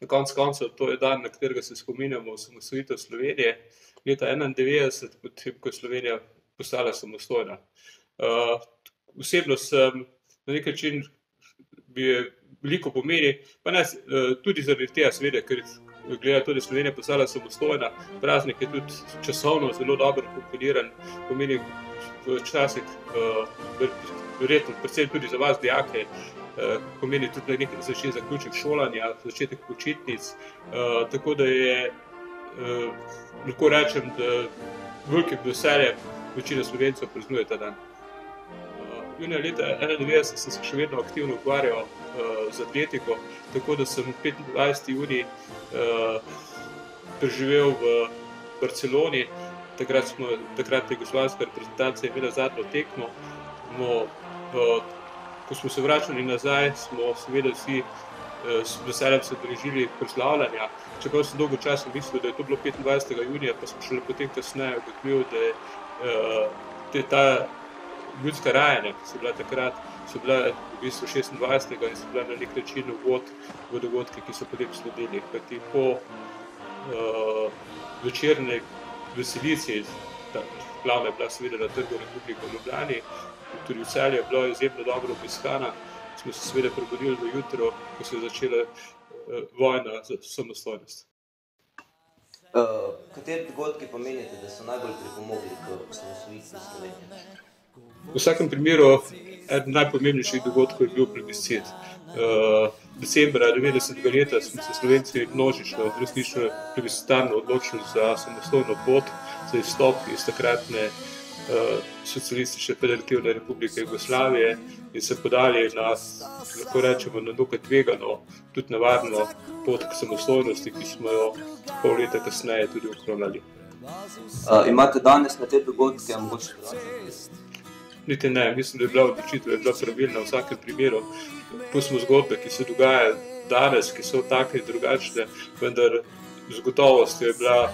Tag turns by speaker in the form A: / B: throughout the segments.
A: Na koncu koncev to je dan, na katerega se spominjamo osamosvojitev Slovenije. Leta 91, potem ko je Slovenija postala samostojna. Uh, osebno sem na nek način bi veliko pomeni, pa ne uh, tudi zaradi tega, seveda, ker gleda je Slovenija postala samostojna, praznik je tudi časovno zelo dobro komponiran, pomeni včasih uh, verjetno, predvsem tudi za vas, dijake, eh, pomeni tudi nekaj začetek zaključek šolanja, začetek počitnic. Eh, tako da je, eh, lahko rečem, da velikim veseljem večina slovencev praznuje ta dan. Junija leta 1991 sem se še vedno aktivno ukvarjal z atletiko, tako da sem 25. juni preživel v Barceloni. Takrat, smo, takrat je gospodarska reprezentacija imela zadnjo tekmo. No, ko smo se vračali nazaj, smo seveda vsi eh, s veseljem se držili proslavljanja. Čeprav sem dolgo časa mislil, da je to bilo 25. junija, pa smo šele potem kasneje ugotovili, da je te, ta ljudska rajanja, ki so bila takrat, so bila v bistvu 26. in so bila na nek način uvod v dogodke, ki so potem sledili. Kajti po uh, večernej veselici, glavna je bila seveda na trgu Republike v Ljubljani, tudi v celju je bila izjemno dobro obiskana. Smo se seveda prebudili do jutro, ko se je začela uh, vojna za samostojnost.
B: Uh, kateri dogodki pomenite, da so najbolj pripomogli k osamosvojitvi Slovenije?
A: V vsakem primeru, eden najpomembnejših dogodkov je bil plebiscit. Uh, decembra 90. leta smo se Slovenci množično, resnično plebiscitarno odločili za samostojno pot, za izstop iz takratne Eh, socialistične federativne republike Jugoslavije in se podali na, lahko rečemo, na dokaj tvegano, tudi nevarno pot k samostojnosti, ki smo jo pol leta kasneje tudi ukronali.
B: Uh, imate danes na te dogodke mogoče
A: Niti ne, mislim, da je bila odločitev pravilna v vsakem primeru. Pustimo zgodbe, ki se dogajajo danes, ki so take in drugačne, vendar z gotovostjo je bila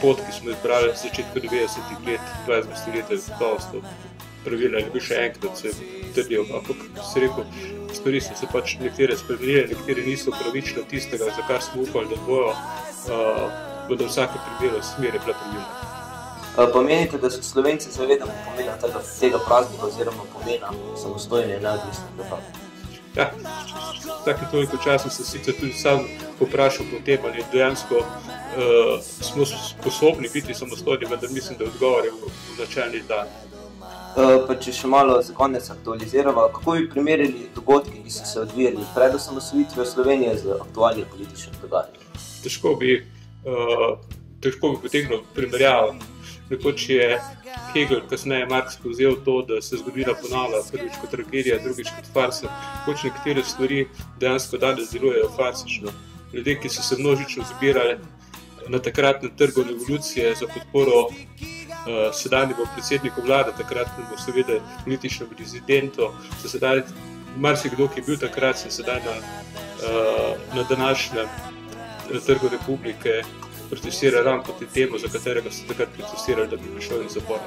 A: pot, ki smo jo izbrali na začetku 90-ih let, 20. stoletja, z gotovostjo pravila in bi še enkrat se trdil. Ampak se rekel, stvari so se pač nekatere spremenile, nekatere niso pravično tistega, za kar smo upali, da bojo, uh, v vsakem primeru smer je bila pravilna.
B: Pomenite, da se Slovenci zavedamo pomena tega, tega praznika oziroma pomena samostojne neodvisne države?
A: Ja, Vsake toliko časa se sicer tudi sam poprašal po tem, ali dejansko uh, smo sposobni biti samostojni, vendar mislim, da je odgovor v načelni dan.
B: Uh, pa če še malo za konec aktualiziramo, kako bi primerjali dogodke, ki so se odvijali pred osamosvojitvijo Slovenije z aktualnim političnim dogajanjem?
A: Težko bi, uh, težko bi potegnil primerjavo. Nekoč je Hegel, kasneje Marx, povzel to, da se zgodovina ponavlja, prvič kot tragedija, drugič kot farsa. Hoč nekatere stvari dejansko danes delujejo farsično. Ljudje, ki so se množično zbirali na takratnem trgu revolucije za podporo uh, sedanjemu predsedniku vlade, takratnemu seveda političnemu prezidentu, se sedaj marsikdo, ki je bil takrat, se sedaj na, uh, na današnjem eh, trgu republike protestira ravno proti temu, za katerega so takrat protestirali, da bi prišel iz zapora.